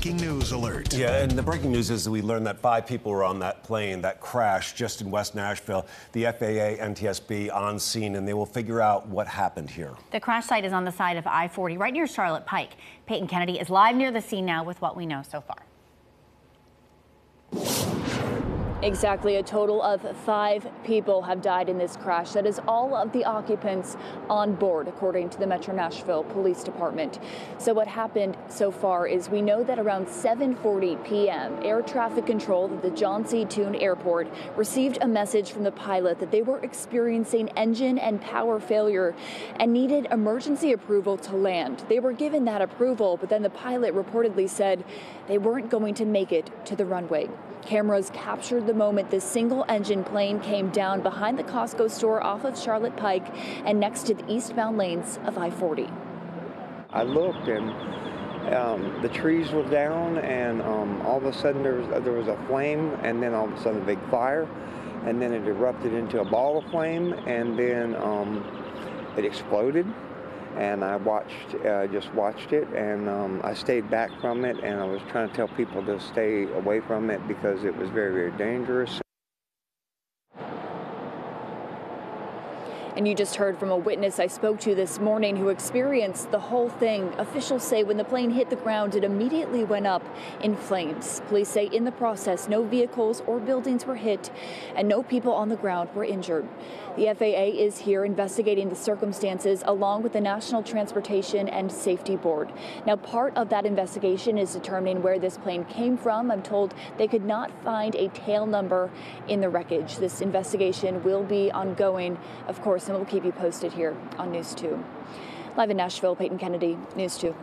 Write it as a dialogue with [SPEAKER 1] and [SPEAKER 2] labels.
[SPEAKER 1] breaking news alert.
[SPEAKER 2] Yeah, and the breaking news is that we learned that five people were on that plane that crashed just in West Nashville. The FAA, NTSB on scene, and they will figure out what happened here.
[SPEAKER 3] The crash site is on the side of I 40, right near Charlotte Pike. Peyton Kennedy is live near the scene now with what we know so far.
[SPEAKER 4] Exactly. A total of five people have died in this crash. That is all of the occupants on board, according to the Metro Nashville Police Department. So what happened so far is we know that around 7.40 p.m., air traffic control at the John C. Tune Airport received a message from the pilot that they were experiencing engine and power failure and needed emergency approval to land. They were given that approval, but then the pilot reportedly said they weren't going to make it to the runway. Cameras captured the moment this single engine plane came down behind the Costco store off of Charlotte Pike and next to the eastbound lanes of I 40.
[SPEAKER 5] I looked and um, the trees were down, and um, all of a sudden there was, there was a flame, and then all of a sudden a big fire, and then it erupted into a ball of flame, and then um, it exploded and I watched, uh, just watched it, and um, I stayed back from it, and I was trying to tell people to stay away from it because it was very, very dangerous.
[SPEAKER 4] And you just heard from a witness I spoke to this morning who experienced the whole thing. Officials say when the plane hit the ground, it immediately went up in flames. Police say in the process, no vehicles or buildings were hit and no people on the ground were injured. The FAA is here investigating the circumstances along with the National Transportation and Safety Board. Now, part of that investigation is determining where this plane came from. I'm told they could not find a tail number in the wreckage. This investigation will be ongoing, of course, and we'll keep you posted here on News 2. Live in Nashville, Peyton Kennedy, News 2.